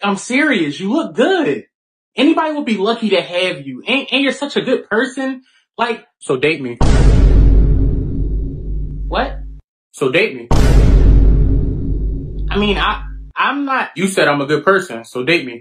I'm serious. You look good. Anybody would be lucky to have you. And, and you're such a good person. Like, so date me. What? So date me. I mean, I, I'm not, you said I'm a good person, so date me.